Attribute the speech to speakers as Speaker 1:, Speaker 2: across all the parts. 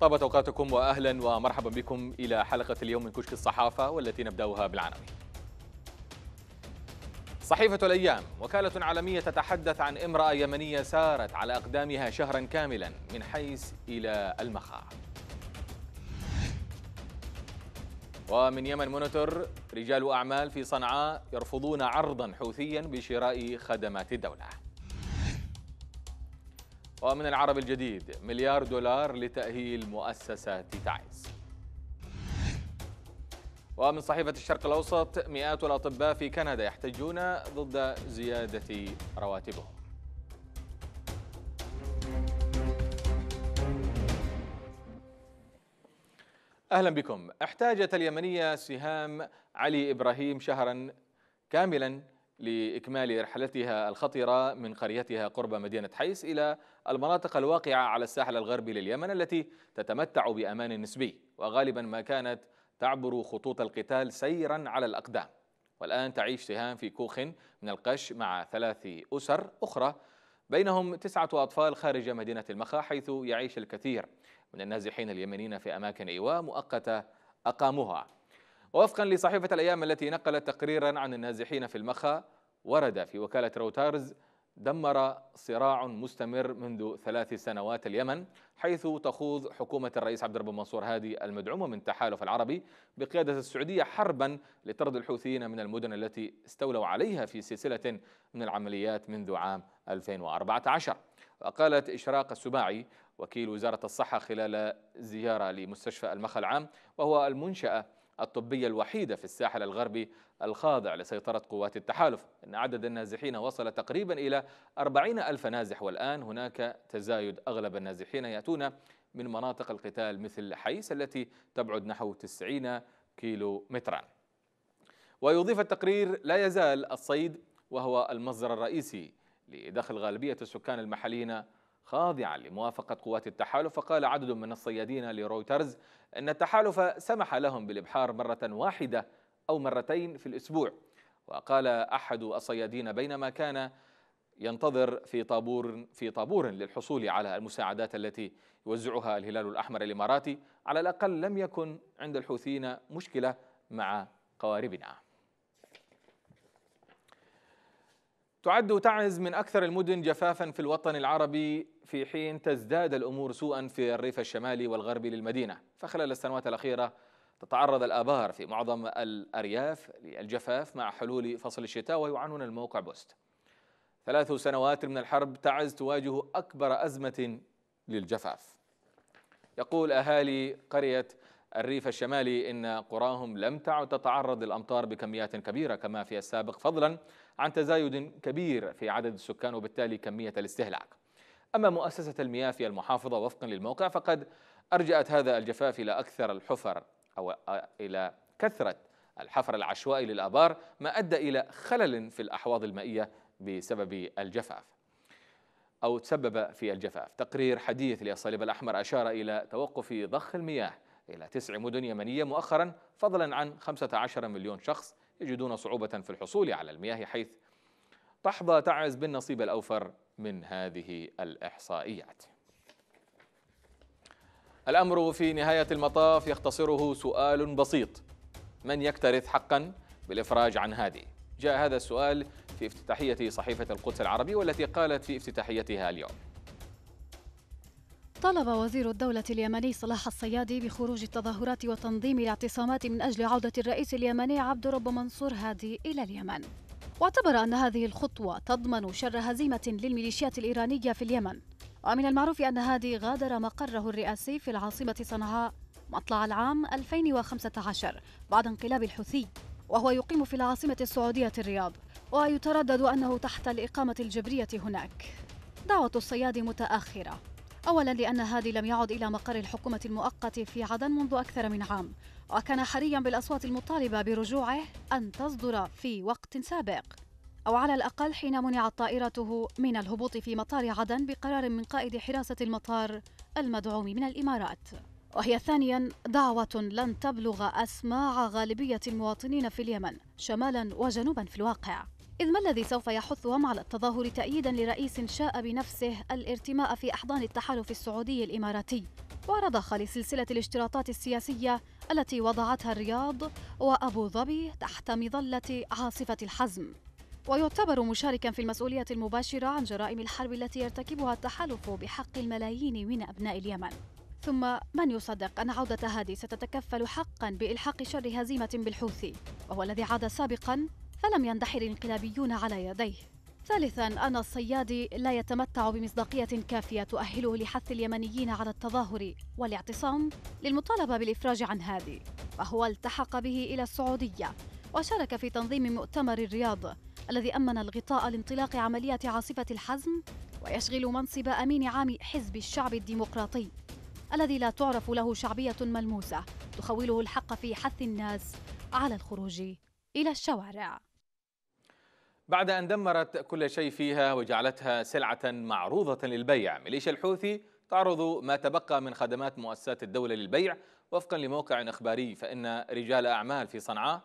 Speaker 1: طابت أوقاتكم واهلا ومرحبا بكم إلى حلقة اليوم من كشك الصحافة والتي نبدأها بالعناوين. صحيفة الأيام وكالة عالمية تتحدث عن امرأة يمنية سارت على أقدامها شهرا كاملا من حيث إلى المخا. ومن يمن مونيتور رجال أعمال في صنعاء يرفضون عرضا حوثيا بشراء خدمات الدولة. ومن العرب الجديد مليار دولار لتأهيل مؤسسات تعز ومن صحيفة الشرق الأوسط مئات الأطباء في كندا يحتجون ضد زيادة رواتبهم. أهلا بكم. احتاجت اليمنية سهام علي إبراهيم شهرا كاملا لإكمال رحلتها الخطرة من قريتها قرب مدينة حيس إلى المناطق الواقعة على الساحل الغربي لليمن التي تتمتع بأمان نسبي وغالبا ما كانت تعبر خطوط القتال سيرا على الأقدام. والآن تعيش سهام في كوخ من القش مع ثلاث أسر أخرى بينهم تسعة أطفال خارج مدينة المخا حيث يعيش الكثير من النازحين اليمنيين في أماكن إيواء مؤقتة أقاموها. ووفقا لصحيفة الأيام التي نقلت تقريرا عن النازحين في المخا ورد في وكالة روتارز دمر صراع مستمر منذ ثلاث سنوات اليمن حيث تخوض حكومة الرئيس عبد الرب منصور هادي المدعومة من التحالف العربي بقيادة السعودية حربا لطرد الحوثيين من المدن التي استولوا عليها في سلسلة من العمليات منذ عام 2014 وقالت إشراق السباعي وكيل وزارة الصحة خلال زيارة لمستشفى المخا العام وهو المنشأة الطبية الوحيدة في الساحل الغربي الخاضع لسيطرة قوات التحالف. إن عدد النازحين وصل تقريبا إلى أربعين ألف نازح والآن هناك تزايد أغلب النازحين يأتون من مناطق القتال مثل حيس التي تبعد نحو 90 كيلو مترا ويضيف التقرير لا يزال الصيد وهو المصدر الرئيسي لدخل غالبية السكان المحليين خاضعا لموافقة قوات التحالف. فقال عدد من الصيادين لرويترز أن التحالف سمح لهم بالإبحار مرة واحدة أو مرتين في الأسبوع. وقال أحد الصيادين بينما كان ينتظر في طابور في طابور للحصول على المساعدات التي يوزعها الهلال الأحمر الإماراتي. على الأقل لم يكن عند الحوثيين مشكلة مع قواربنا. تعد تعز من أكثر المدن جفافا في الوطن العربي في حين تزداد الأمور سوءا في الريف الشمالي والغربي للمدينة. فخلال السنوات الأخيرة تتعرض الآبار في معظم الأرياف للجفاف مع حلول فصل الشتاء ويعنون الموقع بوست. ثلاث سنوات من الحرب تعز تواجه أكبر أزمة للجفاف. يقول أهالي قرية الريف الشمالي إن قراهم لم تعد تتعرض للأمطار بكميات كبيرة كما في السابق فضلا عن تزايد كبير في عدد السكان وبالتالي كمية الاستهلاك. أما مؤسسة المياه في المحافظة وفقا للموقع فقد أرجأت هذا الجفاف إلى أكثر الحفر أو إلى كثرة الحفر العشوائي للآبار ما أدى إلى خلل في الأحواض المائية بسبب الجفاف أو تسبب في الجفاف. تقرير حديث للصليب الأحمر أشار إلى توقف ضخ المياه إلى تسع مدن يمنية مؤخرا فضلا عن 15 مليون شخص يجدون صعوبة في الحصول على المياه حيث تحظى تعز بالنصيب الأوفر من هذه الإحصائيات. الأمر في نهاية المطاف يختصره سؤال بسيط. من يكترث حقا بالإفراج عن هادي؟ جاء هذا السؤال في افتتاحية صحيفة القدس العربي والتي قالت في افتتاحيتها اليوم.
Speaker 2: طالب وزير الدولة اليمني صلاح الصيادي بخروج التظاهرات وتنظيم الاعتصامات من أجل عودة الرئيس اليمني عبد رب منصور هادي إلى اليمن. واعتبر أن هذه الخطوة تضمن شر هزيمة للميليشيات الإيرانية في اليمن. ومن المعروف أن هادي غادر مقره الرئاسي في العاصمة صنعاء مطلع العام 2015 بعد انقلاب الحوثي وهو يقيم في العاصمة السعودية الرياض ويتردد أنه تحت الإقامة الجبرية هناك. دعوة الصياد متأخرة. أولا لأن هادي لم يعد إلى مقر الحكومة المؤقت في عدن منذ أكثر من عام. وكان حريا بالأصوات المطالبة برجوعه أن تصدر في وقت سابق. أو على الأقل حين منعت طائرته من الهبوط في مطار عدن بقرار من قائد حراسة المطار المدعوم من الإمارات. وهي ثانيا دعوة لن تبلغ أسماع غالبية المواطنين في اليمن شمالا وجنوبا في الواقع. إذ ما الذي سوف يحثهم على التظاهر تأييدا لرئيس شاء بنفسه الارتماء في أحضان التحالف السعودي الإماراتي؟ ورضخ لسلسلة الاشتراطات السياسية التي وضعتها الرياض وأبو ظبي تحت مظلة عاصفة الحزم. ويعتبر مشاركا في المسؤولية المباشرة عن جرائم الحرب التي يرتكبها التحالف بحق الملايين من أبناء اليمن. ثم من يصدق أن عودة هادي ستتكفل حقا بإلحاق شر هزيمة بالحوثي؟ وهو الذي عاد سابقا فلم يندحر الانقلابيون على يديه. ثالثا أن الصيادي لا يتمتع بمصداقية كافية تؤهله لحث اليمنيين على التظاهر والاعتصام للمطالبة بالإفراج عن هادي. وهو التحق به إلى السعودية وشارك في تنظيم مؤتمر الرياض الذي أمن الغطاء لانطلاق عملية عاصفة الحزم ويشغل منصب أمين عام حزب الشعب الديمقراطي الذي لا تعرف له شعبية ملموسة تخوله الحق في حث الناس على الخروج إلى الشوارع.
Speaker 1: بعد أن دمرت كل شيء فيها وجعلتها سلعة معروضة للبيع ميليشيا الحوثي تعرض ما تبقى من خدمات مؤسسات الدولة للبيع. وفقا لموقع إخباري فإن رجال أعمال في صنعاء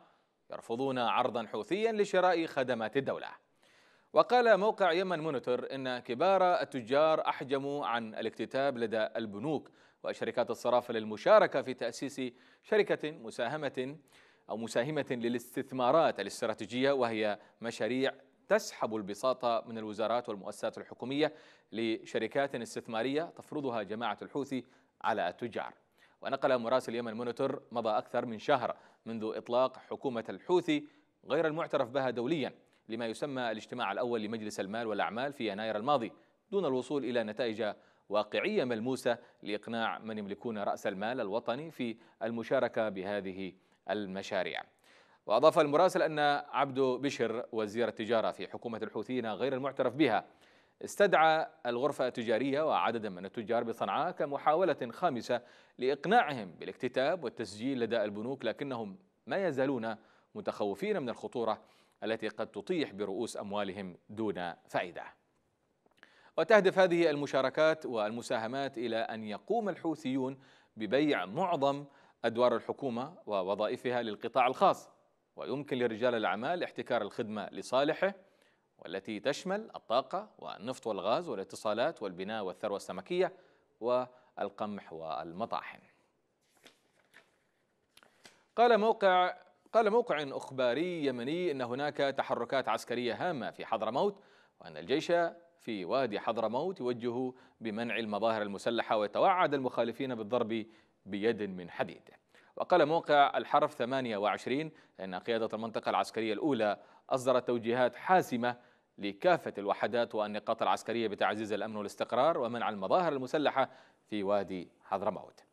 Speaker 1: يرفضون عرضا حوثيا لشراء خدمات الدولة. وقال موقع يمن مونيتور إن كبار التجار أحجموا عن الاكتتاب لدى البنوك وشركات الصرافة للمشاركة في تأسيس شركة مساهمة أو مساهمة للاستثمارات الاستراتيجية وهي مشاريع تسحب البساطة من الوزارات والمؤسسات الحكومية لشركات استثمارية تفرضها جماعة الحوثي على التجار. ونقل مراسل يمن مونيتور مضى أكثر من شهر منذ إطلاق حكومة الحوثي غير المعترف بها دوليا لما يسمى الاجتماع الأول لمجلس المال والأعمال في يناير الماضي دون الوصول إلى نتائج واقعية ملموسة لإقناع من يملكون رأس المال الوطني في المشاركة بهذه المشاريع. وأضاف المراسل أن عبدو بشر وزير التجارة في حكومة الحوثيين غير المعترف بها. استدعى الغرفة التجارية وعددا من التجار بصنعاء كمحاولة خامسة لإقناعهم بالاكتتاب والتسجيل لدى البنوك لكنهم ما يزالون متخوفين من الخطورة التي قد تطيح برؤوس أموالهم دون فائدة. وتهدف هذه المشاركات والمساهمات إلى أن يقوم الحوثيون ببيع معظم أدوار الحكومة ووظائفها للقطاع الخاص ويمكن لرجال الأعمال احتكار الخدمة لصالحه والتي تشمل الطاقة والنفط والغاز والاتصالات والبناء والثروة السمكية والقمح والمطاحن. قال موقع قال موقع إخباري يمني أن هناك تحركات عسكرية هامة في حضرموت وأن الجيش في وادي حضرموت يوجه بمنع المظاهر المسلحة ويتوعد المخالفين بالضرب بيد من حديد. وقال موقع الحرف 28 أن قيادة المنطقة العسكرية الأولى أصدرت توجيهات حاسمة لكافة الوحدات والنقاط العسكرية بتعزيز الأمن والاستقرار ومنع المظاهر المسلحة في وادي حضرموت.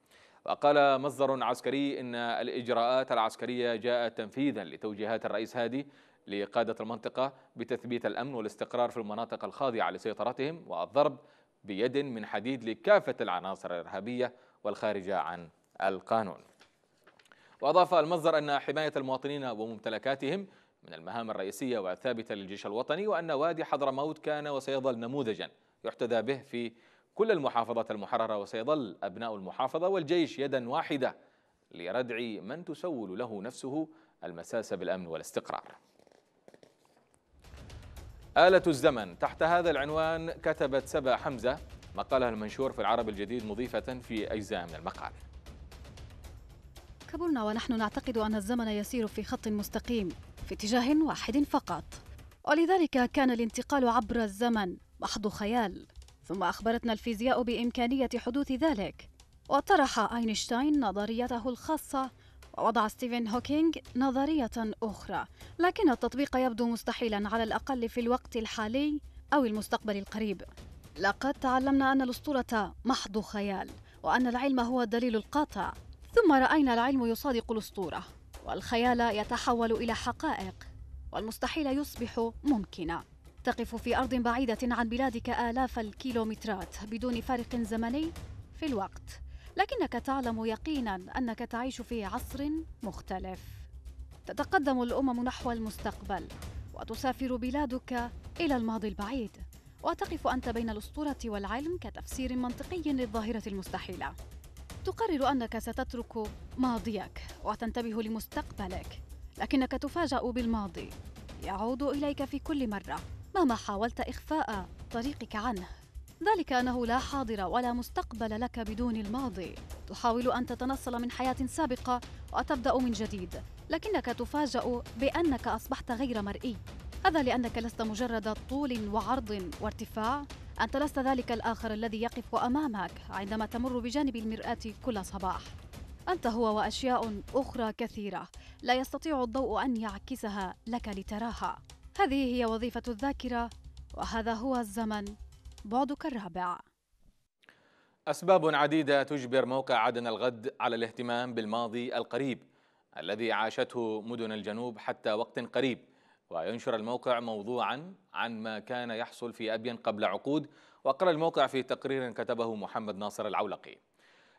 Speaker 1: وقال مصدر عسكري إن الإجراءات العسكرية جاءت تنفيذا لتوجيهات الرئيس هادي لقادة المنطقة بتثبيت الأمن والاستقرار في المناطق الخاضعة لسيطرتهم والضرب بيد من حديد لكافة العناصر الإرهابية والخارجة عن القانون. وأضاف المصدر أن حماية المواطنين وممتلكاتهم من المهام الرئيسية والثابتة للجيش الوطني وأن وادي حضرموت كان وسيظل نموذجا يحتذى به في كل المحافظات المحررة وسيظل أبناء المحافظة والجيش يدا واحدة لردع من تسول له نفسه المساس بالأمن والاستقرار. آلة الزمن تحت هذا العنوان كتبت سبا حمزة مقالها المنشور في العرب الجديد مضيفة في أجزاء من المقال.
Speaker 2: كبرنا ونحن نعتقد أن الزمن يسير في خط مستقيم في اتجاه واحد فقط. ولذلك كان الانتقال عبر الزمن محض خيال. ثم أخبرتنا الفيزياء بإمكانية حدوث ذلك. وطرح أينشتاين نظريته الخاصة ووضع ستيفن هوكينج نظرية أخرى. لكن التطبيق يبدو مستحيلا على الأقل في الوقت الحالي أو المستقبل القريب. لقد تعلمنا أن الأسطورة محض خيال وأن العلم هو الدليل القاطع. ثم رأينا العلم يصادق الأسطورة والخيال يتحول إلى حقائق والمستحيل يصبح ممكنا. تقف في أرض بعيدة عن بلادك آلاف الكيلومترات بدون فارق زمني في الوقت لكنك تعلم يقينا أنك تعيش في عصر مختلف. تتقدم الأمم نحو المستقبل وتسافر بلادك إلى الماضي البعيد. وتقف أنت بين الأسطورة والعلم كتفسير منطقي للظاهرة المستحيلة. تقرر أنك ستترك ماضيك وتنتبه لمستقبلك لكنك تفاجأ بالماضي. يعود إليك في كل مرة مهما حاولت إخفاء طريقك عنه. ذلك أنه لا حاضر ولا مستقبل لك بدون الماضي. تحاول أن تتنصل من حياة سابقة وتبدأ من جديد لكنك تفاجأ بأنك أصبحت غير مرئي. هذا لأنك لست مجرد طول وعرض وارتفاع. أنت لست ذلك الآخر الذي يقف أمامك عندما تمر بجانب المرآة كل صباح. أنت هو وأشياء أخرى كثيرة لا يستطيع الضوء أن يعكسها لك لتراها. هذه هي وظيفة الذاكرة وهذا هو الزمن. بعدك الرابع.
Speaker 1: أسباب عديدة تجبر موقع عدن الغد على الاهتمام بالماضي القريب الذي عاشته مدن الجنوب حتى وقت قريب. وينشر الموقع موضوعا عن ما كان يحصل في أبين قبل عقود وقال الموقع في تقرير كتبه محمد ناصر العولقي.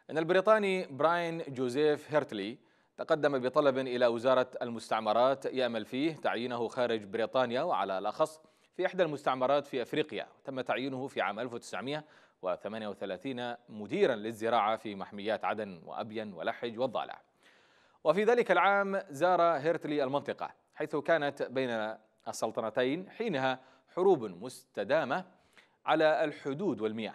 Speaker 1: أن البريطاني براين جوزيف هيرتلي تقدم بطلب إلى وزارة المستعمرات يأمل فيه تعيينه خارج بريطانيا وعلى الأخص في إحدى المستعمرات في أفريقيا. تم تعيينه في عام 1938 مديرا للزراعة في محميات عدن وأبين ولحج والضالع. وفي ذلك العام زار هيرتلي المنطقة حيث كانت بين السلطنتين حينها حروب مستدامة على الحدود والمياه.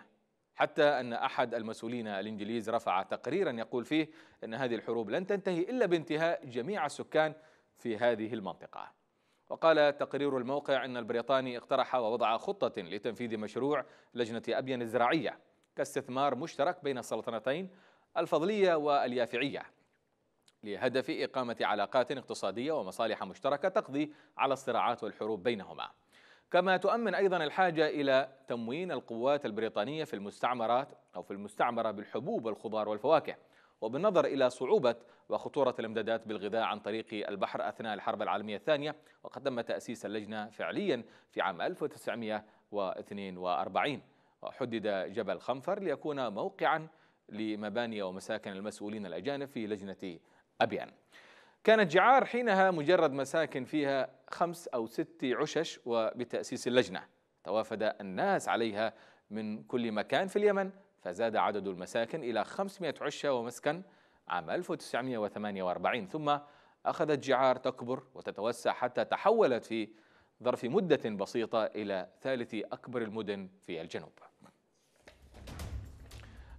Speaker 1: حتى أن أحد المسؤولين الإنجليز رفع تقريرا يقول فيه أن هذه الحروب لن تنتهي إلا بانتهاء جميع السكان في هذه المنطقة. وقال تقرير الموقع أن البريطاني اقترح ووضع خطة لتنفيذ مشروع لجنة أبين الزراعية كاستثمار مشترك بين السلطنتين الفضلية واليافعية. لهدف إقامة علاقات اقتصادية ومصالح مشتركة تقضي على الصراعات والحروب بينهما. كما تؤمن أيضا الحاجة إلى تموين القوات البريطانية في المستعمرات أو في المستعمرة بالحبوب والخضار والفواكه وبالنظر إلى صعوبة وخطورة الامدادات بالغذاء عن طريق البحر أثناء الحرب العالمية الثانية وقد تم تأسيس اللجنة فعليا في عام 1942 وحدد جبل خنفر ليكون موقعا لمباني ومساكن المسؤولين الأجانب في لجنة أبيان. كانت جعار حينها مجرد مساكن فيها خمس أو ست عشش وبتأسيس اللجنة. توافد الناس عليها من كل مكان في اليمن فزاد عدد المساكن إلى 500 عشة ومسكن عام 1948 ثم أخذت جعار تكبر وتتوسع حتى تحولت في ظرف مدة بسيطة إلى ثالث أكبر المدن في الجنوب.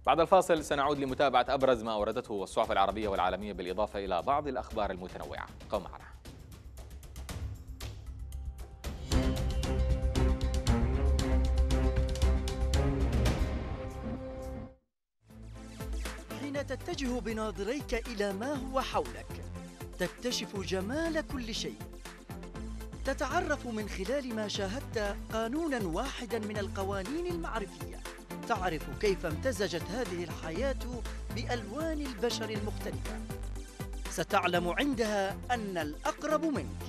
Speaker 1: بعد الفاصل سنعود لمتابعة أبرز ما أوردته الصحف العربية والعالمية بالإضافة إلى بعض الأخبار المتنوعة. قم معنا.
Speaker 3: حين تتجه بناظريك إلى ما هو حولك تكتشف جمال كل شيء. تتعرف من خلال ما شاهدت قانونا واحدا من القوانين المعرفية. تعرف كيف امتزجت هذه الحياة بألوان البشر المختلفة. ستعلم عندها أن الأقرب منك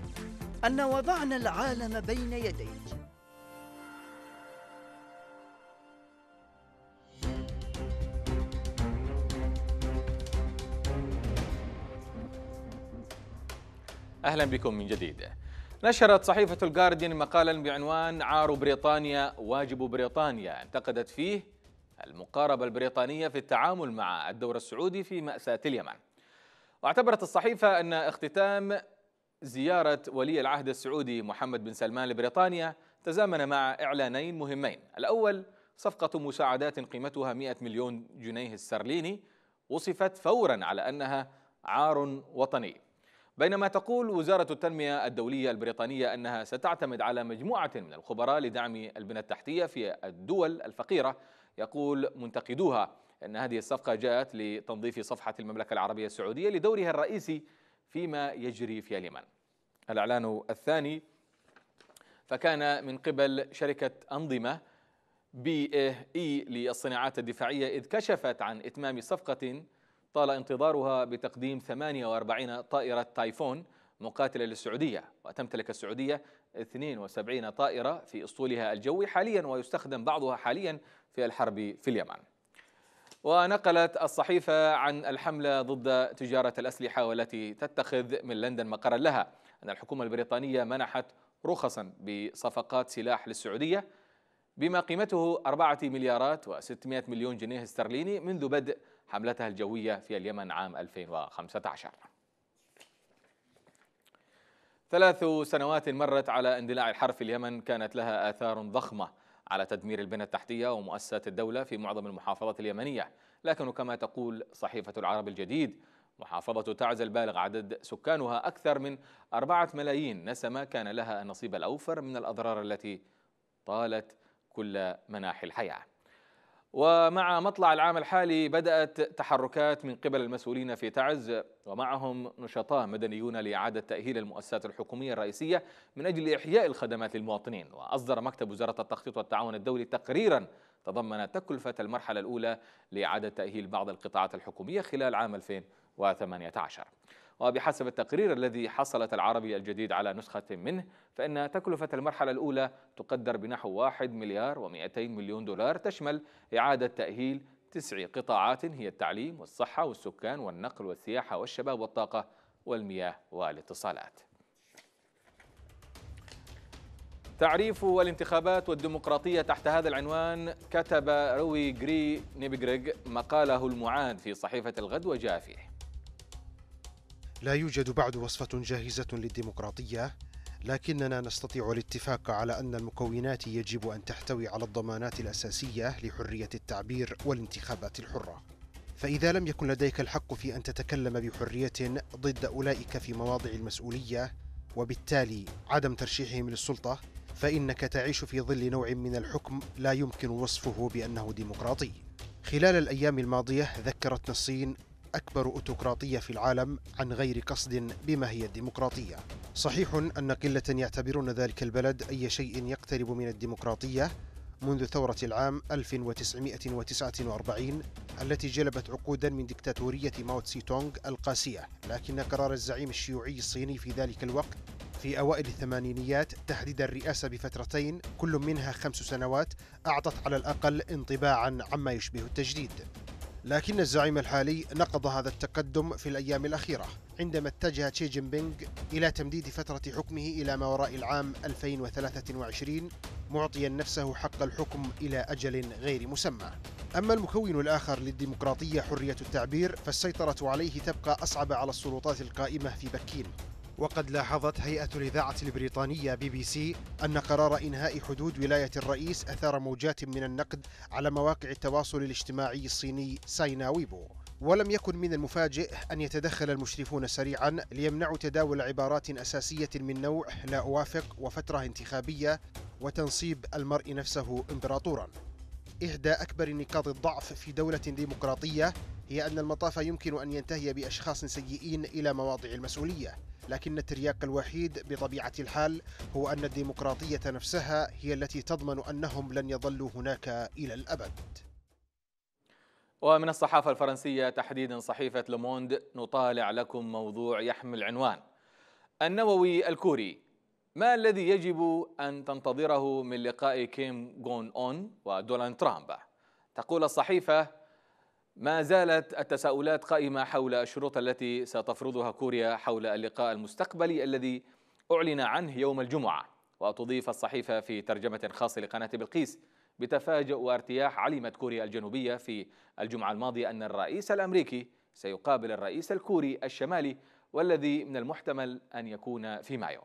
Speaker 3: أن وضعنا العالم بين يديك.
Speaker 1: أهلا بكم من جديد. نشرت صحيفة الجارديان مقالا بعنوان عار بريطانيا واجب بريطانيا. انتقدت فيه المقاربة البريطانية في التعامل مع الدور السعودي في مأساة اليمن. واعتبرت الصحيفة أن اختتام زيارة ولي العهد السعودي محمد بن سلمان لبريطانيا تزامن مع إعلانين مهمين. الأول صفقة مساعدات قيمتها 100 مليون جنيه استرليني وصفت فورا على أنها عار وطني. بينما تقول وزارة التنمية الدولية البريطانية أنها ستعتمد على مجموعة من الخبراء لدعم البنى التحتية في الدول الفقيرة. يقول منتقدوها أن هذه الصفقة جاءت لتنظيف صفحة المملكة العربية السعودية لدورها الرئيسي فيما يجري في اليمن. الإعلان الثاني فكان من قبل شركة أنظمة بي إي للصناعات الدفاعية إذ كشفت عن إتمام صفقة طال انتظارها بتقديم 48 طائرة تايفون مقاتلة للسعودية وتمتلك السعودية 72 طائرة في أسطولها الجوي حاليا ويستخدم بعضها حاليا في الحرب في اليمن. ونقلت الصحيفة عن الحملة ضد تجارة الأسلحة والتي تتخذ من لندن مقرا لها. أن الحكومة البريطانية منحت رخصا بصفقات سلاح للسعودية بما قيمته أربعة مليارات و600 مليون جنيه استرليني منذ بدء حملتها الجوية في اليمن عام 2015 ثلاث سنوات مرت على اندلاع الحرب في اليمن كانت لها آثار ضخمة على تدمير البنى التحتية ومؤسسات الدولة في معظم المحافظات اليمنية. لكن كما تقول صحيفة العرب الجديد محافظة تعز البالغ عدد سكانها أكثر من أربعة ملايين نسمة كان لها النصيب الأوفر من الأضرار التي طالت كل مناحي الحياة. ومع مطلع العام الحالي بدأت تحركات من قبل المسؤولين في تعز ومعهم نشطاء مدنيون لإعادة تأهيل المؤسسات الحكومية الرئيسية من أجل إحياء الخدمات للمواطنين. وأصدر مكتب وزارة التخطيط والتعاون الدولي تقريرا تضمن تكلفة المرحلة الأولى لإعادة تأهيل بعض القطاعات الحكومية خلال عام 2018 وبحسب التقرير الذي حصلت العربي الجديد على نسخة منه فإن تكلفة المرحلة الأولى تقدر بنحو 1 مليار و200 مليون دولار تشمل إعادة تأهيل تسع قطاعات هي التعليم والصحة والسكان والنقل والسياحة والشباب والطاقة والمياه والاتصالات. تعريف الانتخابات والديمقراطية تحت هذا العنوان كتب روي جري نيبجريغ مقاله المعاد في صحيفة الغد وجاء فيه.
Speaker 4: لا يوجد بعد وصفة جاهزة للديمقراطية لكننا نستطيع الاتفاق على أن المكونات يجب أن تحتوي على الضمانات الأساسية لحرية التعبير والانتخابات الحرة. فإذا لم يكن لديك الحق في أن تتكلم بحرية ضد أولئك في مواضع المسؤولية وبالتالي عدم ترشيحهم للسلطة فإنك تعيش في ظل نوع من الحكم لا يمكن وصفه بأنه ديمقراطي. خلال الأيام الماضية ذكرت الصين أكبر أوتقراطية في العالم عن غير قصد بما هي الديمقراطية. صحيح أن قلة يعتبرون ذلك البلد أي شيء يقترب من الديمقراطية منذ ثورة العام 1949 التي جلبت عقودا من دكتاتورية ماو تسي تونغ القاسية. لكن قرار الزعيم الشيوعي الصيني في ذلك الوقت في أوائل الثمانينيات تحديد الرئاسة بفترتين كل منها خمس سنوات أعطت على الأقل انطباعا عما يشبه التجديد. لكن الزعيم الحالي نقض هذا التقدم في الأيام الأخيرة عندما اتجه شي جين بينغ إلى تمديد فترة حكمه إلى ما وراء العام 2023 معطيا نفسه حق الحكم إلى أجل غير مسمى. أما المكون الآخر للديمقراطية حرية التعبير فالسيطرة عليه تبقى أصعب على السلطات القائمة في بكين. وقد لاحظت هيئة الإذاعة البريطانية بي بي سي أن قرار إنهاء حدود ولاية الرئيس أثار موجات من النقد على مواقع التواصل الاجتماعي الصيني ساينا ويبو ولم يكن من المفاجئ أن يتدخل المشرفون سريعا ليمنعوا تداول عبارات أساسية من نوع لا أوافق وفترة انتخابية وتنصيب المرء نفسه إمبراطورا. إحدى أكبر نقاط الضعف في دولة ديمقراطية هي أن المطاف يمكن أن ينتهي بأشخاص سيئين إلى مواضع المسؤولية. لكن الترياق الوحيد بطبيعة الحال هو أن الديمقراطية نفسها هي التي تضمن أنهم لن يظلوا هناك إلى الأبد.
Speaker 1: ومن الصحافة الفرنسية تحديدا صحيفة لوموند نطالع لكم موضوع يحمل عنوان النووي الكوري ما الذي يجب أن تنتظره من لقاء كيم جون أون ودونالد ترامب؟ تقول الصحيفة ما زالت التساؤلات قائمة حول الشروط التي ستفرضها كوريا حول اللقاء المستقبلي الذي أعلن عنه يوم الجمعة. وتضيف الصحيفة في ترجمة خاصة لقناة بلقيس بتفاجؤ وارتياح علمت كوريا الجنوبية في الجمعة الماضية أن الرئيس الأمريكي سيقابل الرئيس الكوري الشمالي والذي من المحتمل أن يكون في مايو.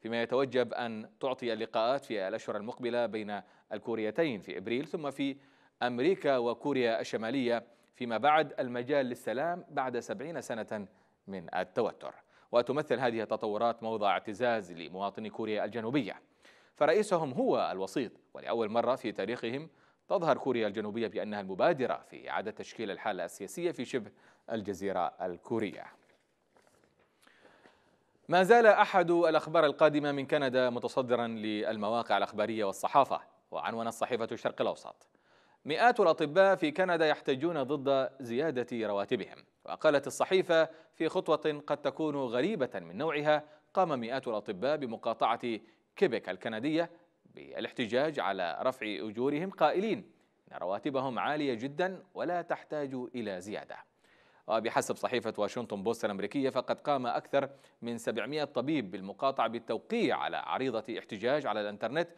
Speaker 1: فيما يتوجب أن تعطي اللقاءات في الأشهر المقبلة بين الكوريتين في إبريل ثم في أمريكا وكوريا الشمالية فيما بعد المجال للسلام بعد سبعين سنة من التوتر. وتمثل هذه التطورات موضع اعتزاز لمواطني كوريا الجنوبية. فرئيسهم هو الوسيط ولأول مرة في تاريخهم تظهر كوريا الجنوبية بأنها المبادرة في إعادة تشكيل الحالة السياسية في شبه الجزيرة الكورية. ما زال أحد الأخبار القادمة من كندا متصدرا للمواقع الأخبارية والصحافة وعنوان الصحيفة الشرق الأوسط. مئات الأطباء في كندا يحتجون ضد زيادة رواتبهم. وقالت الصحيفة في خطوة قد تكون غريبة من نوعها قام مئات الأطباء بمقاطعة كيبك الكندية بالاحتجاج على رفع أجورهم قائلين أن رواتبهم عالية جدا ولا تحتاج إلى زيادة. وبحسب صحيفة واشنطن بوست الأمريكية فقد قام أكثر من 700 طبيب بالمقاطعة بالتوقيع على عريضة احتجاج على الإنترنت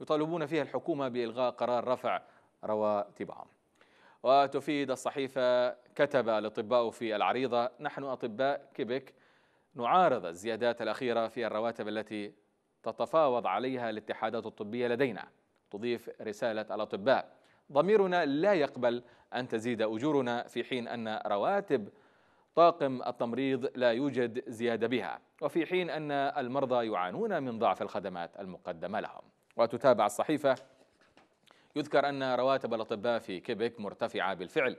Speaker 1: يطالبون فيها الحكومة بإلغاء قرار رفع رواتبهم وتفيد الصحيفة كتب الأطباء في العريضة نحن أطباء كيبك نعارض الزيادات الأخيرة في الرواتب التي تتفاوض عليها الاتحادات الطبية لدينا. تضيف رسالة الأطباء ضميرنا لا يقبل أن تزيد أجورنا في حين أن رواتب طاقم التمريض لا يوجد زيادة بها وفي حين أن المرضى يعانون من ضعف الخدمات المقدمة لهم. وتتابع الصحيفة يذكر أن رواتب الأطباء في كيبك مرتفعة بالفعل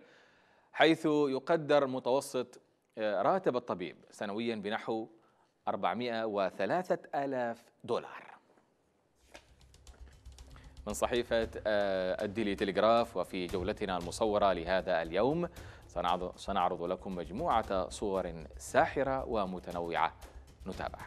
Speaker 1: حيث يقدر متوسط آه، راتب الطبيب سنويا بنحو 403 ألاف دولار. من صحيفة آه، الديلي تلغراف وفي جولتنا المصورة لهذا اليوم سنعرض لكم مجموعة صور ساحرة ومتنوعة. نتابع.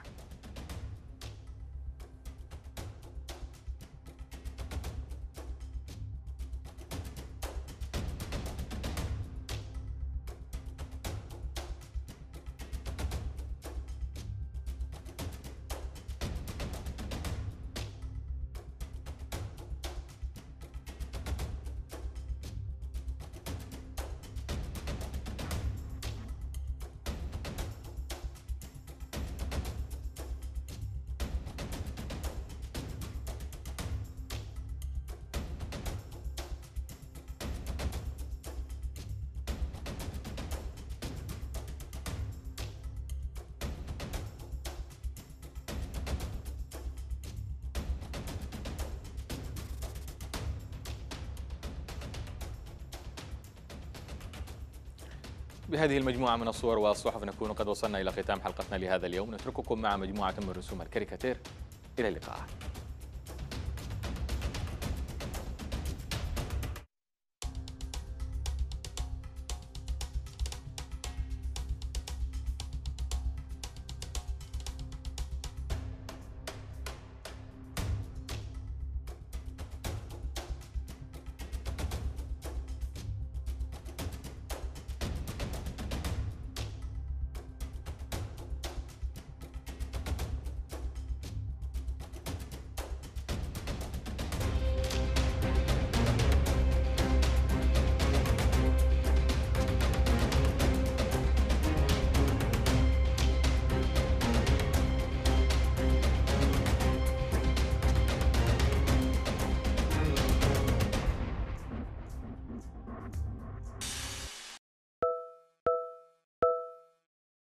Speaker 1: بهذه المجموعة من الصور والصحف نكون قد وصلنا إلى ختام حلقتنا لهذا اليوم. نترككم مع مجموعة من رسوم الكاريكاتير. إلى اللقاء.